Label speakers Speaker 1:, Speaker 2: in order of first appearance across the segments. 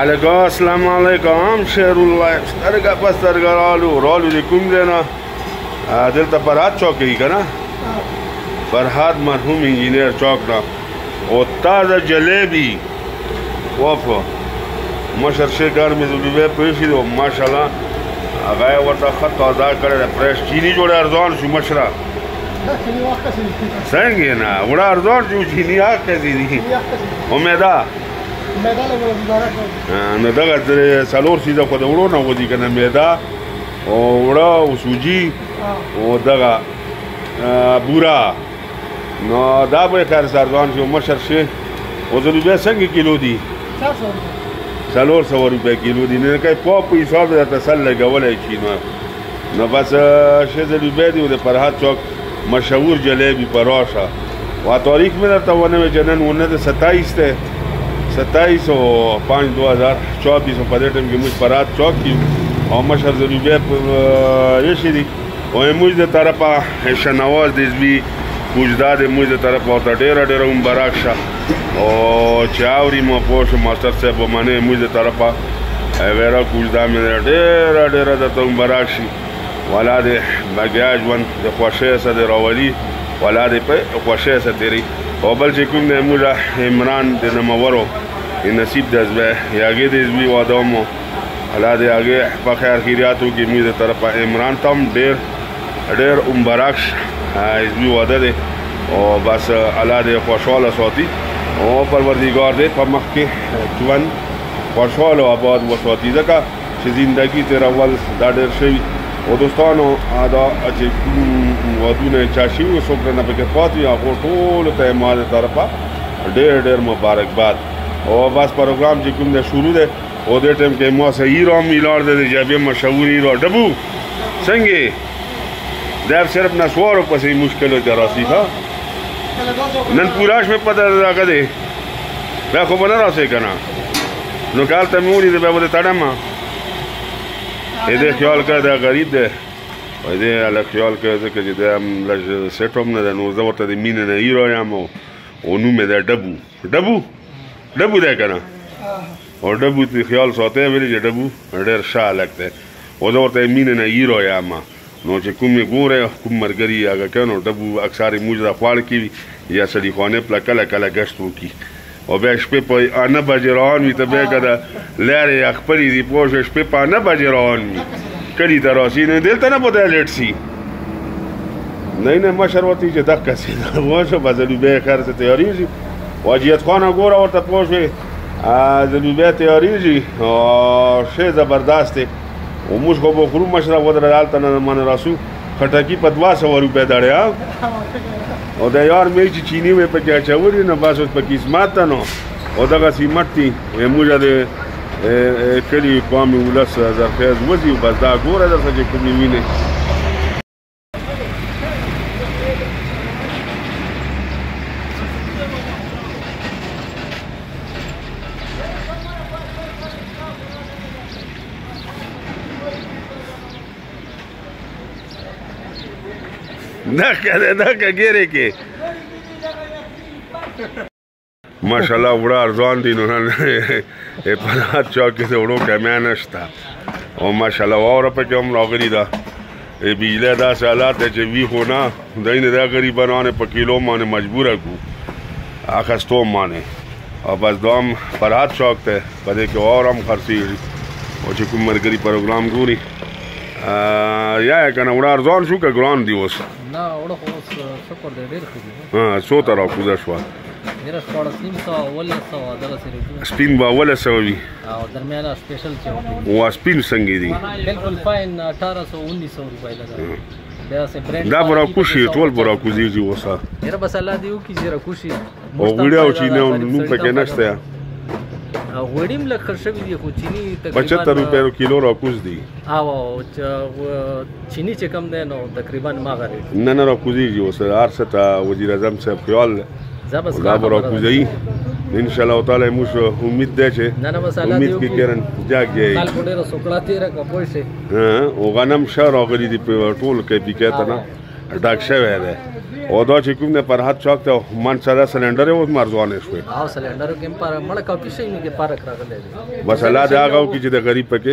Speaker 1: الګو السلام علیکم شهر الله سترګه په سترګه رالو رالو دې کوم دی نه دلته فرهاد چوک کې کنه فرهاد مرحوم انجینر چوک نه او تازه جلیبی وف مشر شي ډار مې زولي به پېښې او ماشاءالله هغه ورته خط تازه کړی د پرېس چینی جوړ ارزان شو مشره څنګه نه وړه ارزان شو چینی حق کوي امیدا نو دغه څلور سیزه خو د وړو نه ودی کنه میدا او وړه او سوجي او دغه بورا نو دا به خیر سرځوان شو مشر شي او زه بیا څنګه کیلو دي 400 روپیا کیلو دي نه کوي په په حساب د تسل لګولای شي نو نو بس شه زه بیا دی د فرهاد چوک مشهور جلیبی پروشه وا تاریخ مې درته ونه وی جنن ونه د 27 ته 27 او 5 2024 په دې ټیم کې موږ فرهاد چوک یو او مشر زه بیا په یشي دي او موږ د طرفه شنواز د زوی کوجدا د موږ د طرفه ورته ډېره ډېره هم براک شه او چې اوري مو پوه شو ماستر صاحب ومنې موږ د طرفه ویره کوجدا مې ډېره ډېره درته هم براک شي ولا دې بګیا ژوند د خوښۍ سره دې راولي ولا دې په خوښۍ سره تېري او بل چې کوم دی موږ عمران د نمورو نصیب د زوی یاګې د زوی واده مو الله دې هغه په خیر خیرات وکړي موږ د طرفه عمران تم ډیر ډیر مبارک حزبي واده دی او بس الله دې خوشاله ساتي او پروردګار دې په مخ کې ژوند خوشاله او آباد وساتي ځکه چې زندگی تیر اول دا ډیر شوی او دوستانو دا چې ودونه چا شي او څوک نه پکې پاتې هغه ټول ته ما د طرفه ډیر ډیر مبارکباد او بس پروګرام چې کوم د شروع ده او دې ټیم کې ما صحیح را میلار دې جبې مشهور را ډبو څنګه دا صرف نسوارو پسې مشکل او جراسی ها نن پوراش په پته راغې دې دا خو بنا راځي کنه نو کال ته موري دې به ودې تړم دې خیال کړه دا غریب دې وای دې له خیال کړه ځکه چې دا لږ سیټ هم نه نو زه ورته دې مين نه ایرو یم او نو مې دا ډبو ډبو ډبو ده کنه او ډبو ته خیال ساته ویل چې ډبو ډېر شاه لګته او دا ورته مين نه یی را یا ما نو چې کوم ګوره کوم مرګري هغه کنه ډبو اکثر موج را خواړ کی یا سړي خانه پلا کله کله گشت وکي او به شپې په انا بجې روان وي ته به کده لارې خپلې دی پوه شپې په انا بجې روان وي کلی ته راسي نه دلته نه پته لټ سي نه نه مشر وتی چې دغه کسې دا وځه بزلو به کار ته تیاریږي واجیت خان وګوره ورته پوښي زلو به تیاریږي او شه زبردست او موږ خو به خرو مشر ودرل حالت نه من راسو خټکی په 200 روپے دړیا او دا یار مې چې چینی مې پکې اچولې نه بس اوس پکې اسمات نو او دغه سیمټ دی موږ د کلی قوم ولس زرخیز وځي بس دا ګوره درته چې کومې وینې دا که دا که ګیره کې ماشاءالله وړه ارزان دي نو نن په چا کې څه وړو کمیا نشته او ماشاءالله واوره په کې هم راغلي ده بجلی داسې حالات دی چې وي خو نه دی نه دا غریبانانې په کیلو باندې مجبوره کړو اخستو باندې او بس دوام فرحت شوق دی په دې کې واوره هم خرڅېږي او چې کوم ملګري پروګرام ګوري یا یې کنه وړه ارزان شو که ګران دی اوس
Speaker 2: نه وړه خو اوس شکر دی ډېر ښه دی
Speaker 1: ها څو ته
Speaker 2: راکوزه شوه ډیره 1400 اوله سو دغه سره
Speaker 1: سپین با اوله سو وی
Speaker 2: او درمیانه سپیشل چې
Speaker 1: وا سپین څنګه دی
Speaker 2: بالکل فاین 1819 روپۍ لګا دا
Speaker 1: برا کوشي ټول برا کوزي جی وسا
Speaker 2: یره بس الله دی وکي چې را کوشي
Speaker 1: او غړیا او چینه نو پکې نشته
Speaker 2: او غوړیم لکه خرشوي دي خو چینی
Speaker 1: تقریبا 75 روپیه کیلو را کوز دي
Speaker 2: او چینی چې کم دی نو تقریبا ما غره
Speaker 1: نه نه راکوزیږي اوس هر څه ته وزیر اعظم صاحب خیال
Speaker 2: دی
Speaker 1: دا به راکوزي ان شاء الله تعالی موږ امید ده چې
Speaker 2: نه نه مساله
Speaker 1: امید کې کرن جاګ جاي
Speaker 2: کال کوډه رسوکړه تیر کوی شي
Speaker 1: ها او غنم شهر راغلي دی په ټول کې پکې ته نه ډاک شوی دی او دا چې کوم نه پر حد چاک ته من سره سلندر او مرزوانه شوې
Speaker 2: او سلندر کې پر مړ کاپی شي نه کې پر راغلي
Speaker 1: بس الله دا غو کې چې د غریب پکې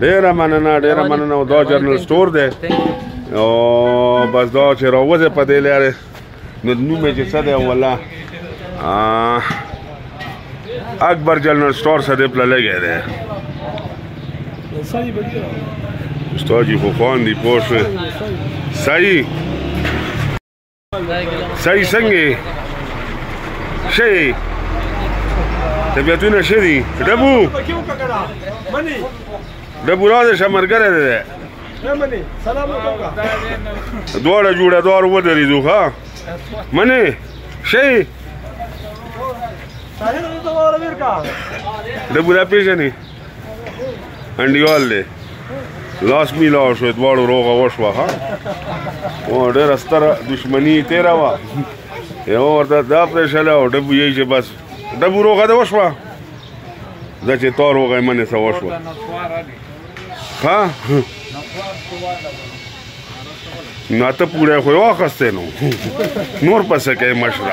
Speaker 1: ډیره مننه ډیره مننه او دا جرنل سٹور دی او بس دا چې راوځه په دې لارې نو نوم یې چې څه دی ولا اکبر جرنل سٹور سره دې پله لګی دی استاد جی خو خوان دی پوه شوې صحیح سړی څنګه شي طبیعتونه ښه دي ډبو ډبو را دې شه ملګری دی دی دواړه جوړه دواړه ودرېدو ښه منې شي ډبو را پېژنې انډیوال دی لاس میلاو شو دواړو روغه وشوه ها او ډېره ستره دښمني یې تېره وه یو ورته دا پرېښله او ډبو یې چې بس ډبو روغه ده وشوه دا چې تا روغه یې منې څه وشوه ها نو ته پوره خو واخستې نو نور پسې کوي مشره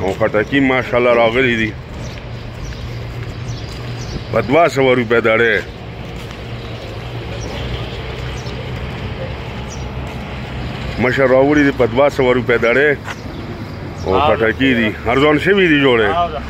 Speaker 1: او خټکی ماشاءالله راغلی دی په 200 روپے دړې مشه راوړي په 200 روپے دړې او خټکی دی ارزان شوی دی جوړه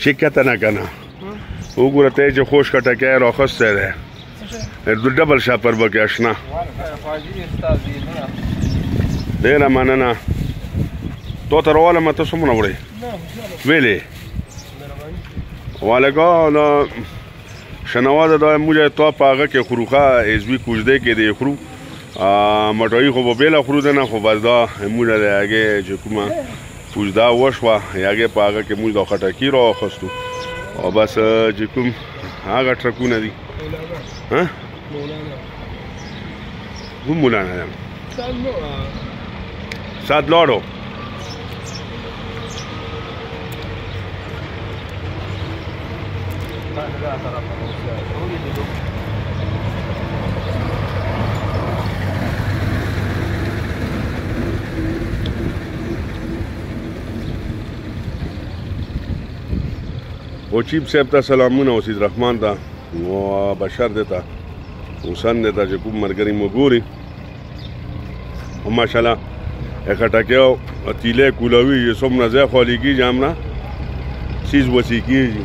Speaker 1: چې کته نه کنه وګوره ته چې خوش کټه کې راخسته ده د ډبل شا پر بکې آشنا ډیر مننه تو تر واله مته سمونه وړي ویلې والګا دا شنواز دا موږ ته پاغه کې خروخه ازوی کوجده کې دی خرو مټوي خو به بیل خورو ده نه خو بس دا موږ د هغه چې کومه پوزدا وشوه هغه په هغه کې موږ د خټکی را وخستو او بس چې کوم هغه ټرکونه دي ها هم مولانا ده سات لاړو او چیپ صاحب ته سلامونه او سید رحمان ته او بشر دې ته حسن دې ته چې کوم مرګري مو ګوري ماشاءالله خټکه او تیله کولاوی یې سم نه ځای خالي کیږي هم نه سیز وسی کیږي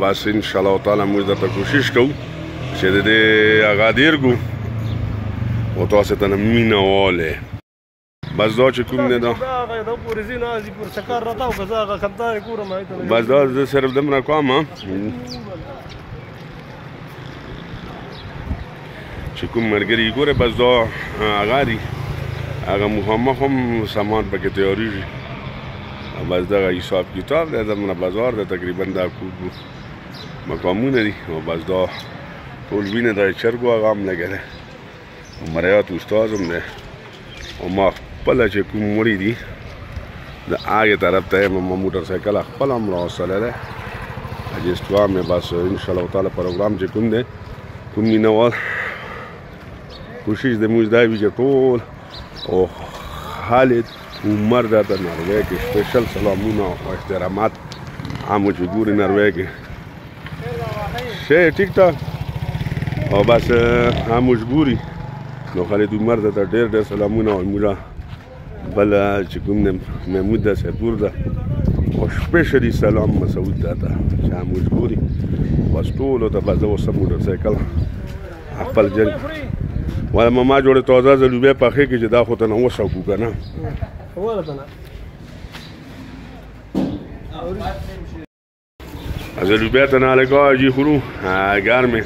Speaker 1: بس ان شاء الله تعالی موږ درته کوشش کوو چې د دې هغه دیر کو او تاسو ته مینه واله بس دا چې کوم نه دا
Speaker 3: دا پورې زی نه زی پر سکار راته او غزا غ خدای کورم
Speaker 1: بس دا زه صرف دمر کوم چې کوم مرګري ګوره بس دا هغه دي هغه مخامخ هم سامان پکې تیاریږي بس دغه حساب کتاب دی دمره بازار دی تقریبا دا کوب مقامونه دي او بس دا ټول وینه د چرګو هغه هم لګی دی او مریات استاد هم دی او ما خپل چې کوم مړي دي د هغې طرف ته یم ما موټر سایکل خپل هم راوستلی دی اجسټوا مې بس انشاءالله تعالی پروګرام چې کوم دی کوم مینه وال کوشش د موږ دا وي چې ټول او خالد عمر دا ته نروې کې سپیشل سلامونه او احترامات عامو چې ګوري نروې کې شی ټیک تا او بس هم مجبوری نو خالد عمر ته ډېر ډېر سلامونه او مولا بل چې کوم نه محمود ده سپور ده او سپیشلی سلام مسعود ده ته چې هم مجبوری بس ټول ته بس زه اوس موټر سایکل خپل جن ولا ماما جوړه توزه زلوبه پخې کې چې دا خو ته نه وسو کو کنه
Speaker 3: ولا ته
Speaker 1: نه از لوبیا ته نه لګا جی خورو ګرمه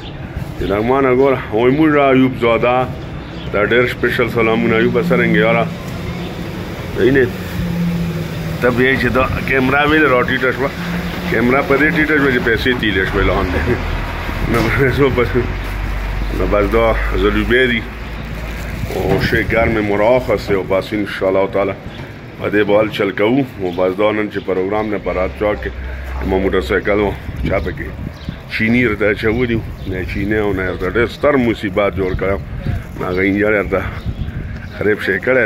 Speaker 1: لغمان ګور وای مور را ایوب زاده دا ډېر سپیشل سلامونه ایوب سرنګ یارا اینه ته به چې دا کیمرا ویل راټی ټشوا کیمرا په دې ټیټه شوې چې پیسې تیلې شوې لاندې نو پیسو بس نو بس دا زلوبې دي او شي ګرمې مراخصه او بس ان شاء الله تعالی په دې بال چل کوو او بس دا نن چې پروګرام نه پرات چا کې ما موټر سایکل و چا په کې چینی ورته چولي نه چینه او نه ورته ډېر ستر مصیبت جوړ کړم نه هغه انجر ورته خراب شي کړی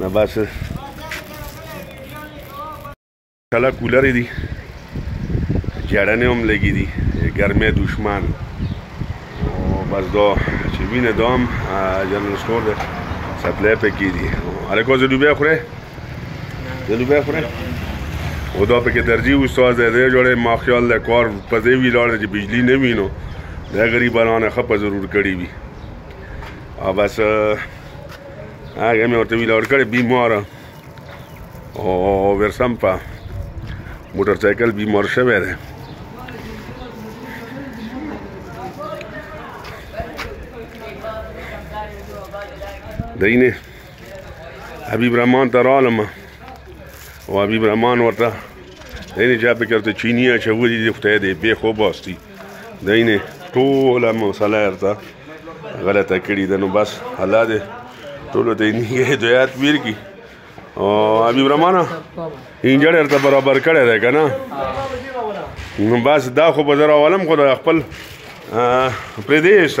Speaker 1: نه بس کله کولر دي جړنې هم لګي دي ګرمې دشمن او بس دا چې وینه دا هم جنرال سټور دی سپلای پکې دي هلکو زه ډوبی خورې زه ډوبی خورې او دا پکې درځي استاد دی دی جوړې ما خیال دی کار په دې وی لاړ چې بجلی نه وینو دا غریبانو ښه په ضرور کړی وي او بس هغه مې ورته وی لاړ کړی بیماره او ورسم په موټر سایکل بیمار شوی دی دینه حبیب رحمان ته رالم او حبیب رحمان ورته دینه جا پکې ورته چینی اچولي دی خدای دې بې خوب واسطي دینه ټول مسله ارته غلطه کړی ده نو بس الله دې ټول ته یې هدایت ویر کی او ابي برمان انجړ ارته برابر کړی ده کنه نو بس دا خو بازار عالم خو خپل
Speaker 3: پردیش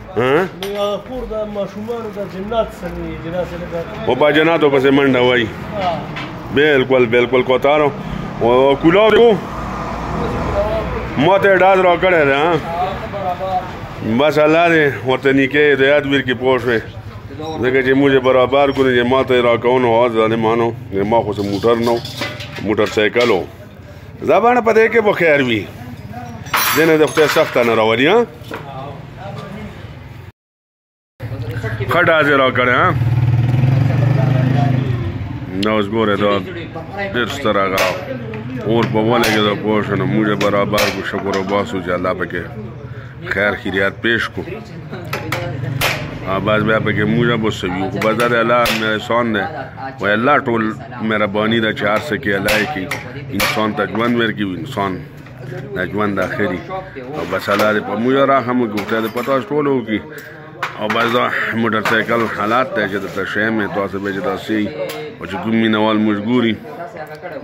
Speaker 3: کور د ماشومانو د جنات سره جنات سره
Speaker 1: او با جناتو پسې منډه وای بالکل بالکل کوتارو او کولاو دیو ماته ډاز را کړه ده بس الله دې ورته نیکه د یاد ویر کې پوښوي ځکه چې موږ برابر کړو چې ماته راکونه او ځانمانو ما خو موټر نو موټر سایکل وو زبان په دې کې به خیر وي دنه د خپل سخت نه راوړي ها خډا زه را کړه ها نو اوس ګوره دا ډېر ستر هغه اور په ونه کې دا پوه شو نو موږ برابر کو شکر او باسو چې الله پکې خیر خیریات پیش کو باز بیا پکې موږ بوسوي خو بازار الله مې سون دی وای الله ټول مهرباني ده چې هر څه کې الله کې انسان ته ژوند ورکړي انسان د ژوند د اخري او بس الله دې په موږ رحم وکړي ته دې پتا ټول وکړي او بس دا موټر سایکل حالات ته چې د تشه مې تاسو به چې داسي او چې کوم مینوال موږ ګوري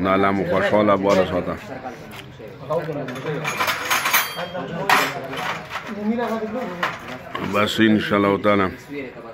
Speaker 1: نه الله مو خوشاله بوله ساته بس ان شاء الله تعالی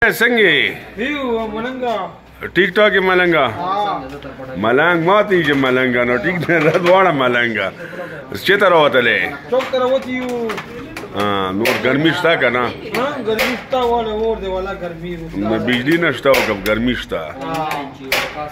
Speaker 1: څنګه
Speaker 3: یو ملنګا
Speaker 1: ټیک ټاک ملنګا ملنګ ماته چې ملنګا نو ټیک نه راځواړه ملنګا چې تر وتلې
Speaker 3: چوک تر وتی یو
Speaker 1: نور ګرمي شته که
Speaker 3: نه ګرمي شته واله اور دی والا ګرمي
Speaker 1: بجلی نه شته او که ګرمي شته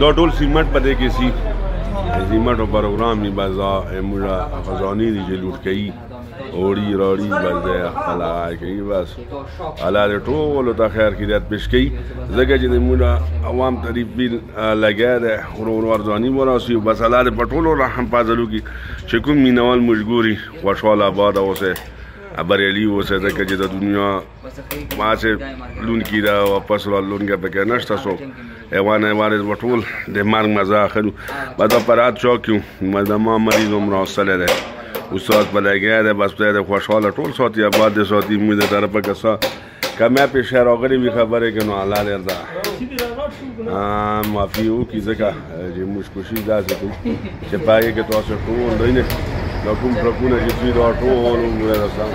Speaker 1: دا ټول سیمټ پدې کې سي سیمټ او پروګرام یې بازا امورا خزانی دی چې لوټ کړي اوړي راړي بازه خپل راکړي بس الله دې ټولو ته خیر خیریت پیش کړي ځکه چې د مولا عوام تعریف بي لګیا دی ورور ورځواني وراسي بس الله دې په ټولو رحم فضل وکړي چې کوم مینوال مجبوري خوشحاله آباد اوسه بریالي اوسه ځکه چې د دنیا ماسه لونکي دا واپس را لونګه پکې نشته څوک ایوان ایوان از وټول د مرګ مزه اخلو بعد اپرات چا کیو مدما مریض عمر حوصله ده استاد په لګیا ده بس ته خوشاله ټول ساتي آباد دي ساتي موږ د طرفه کسا کمه په شهر راغلي وی خبره کنو حلال اردا ا معافي وو کی ځکه چې موږ کوشش داسې کوو چې پای کې تاسو ټول دینه نو کوم ټرکونه چې دوی دا ټول موږ راځم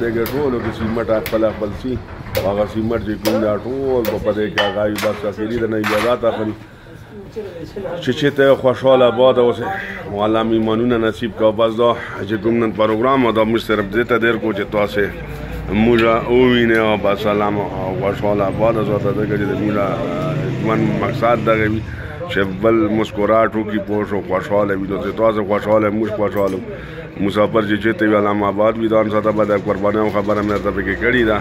Speaker 1: دغه ټولو کې چې مټه خپل خپل سي هغه سیمټ چې کوم دا ټول په پدې کې هغه یو بس اخیری د نه اجازه اخلي چې چې ته خوشاله باد اوسه مولا میمنونه نصیب کا بس دا چې کوم نن پروګرام دا موږ صرف دې ته ډیر کو چې تاسو موږ او وینه او با سلام او خوشاله باد اوسه ته دغه چې موږ من مقصد دغه وي چې بل مسکراټو کې پوه شو خوشاله وي نو تاسو خوشاله موږ خوشاله مسافر چې چېرته وي علامه آباد وي ځان ساته به د قربانیو خبره مې درته پکې کړې ده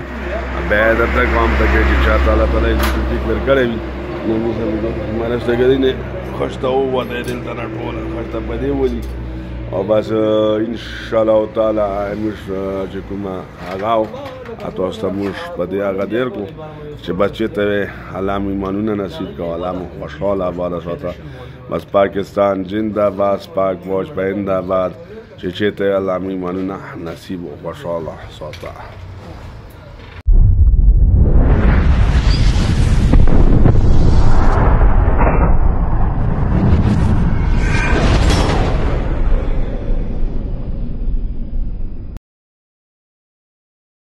Speaker 1: بیا یې درته کوم پکې چې چا ته الله تعالی یې توفیق ورکړی وي نو موږ سره به هماره سګري نه خشته ووته دلته نه ټوله خشته په دې ولي او بس ان شاء الله تعالی موږ چې کومه هغه تاسو ته موږ په دې هغه ډیر کو چې بچی ته الله مو ایمانونه نصیب کړه الله مو خوشاله آباد ساته بس پاکستان زنده باد سپاک واش به زنده باد چې چې ته الله می مننه نصیب او خوشاله ساته